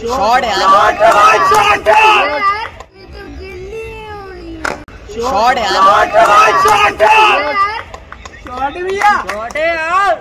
Shot यार shot यार shot भैया शॉट है यार।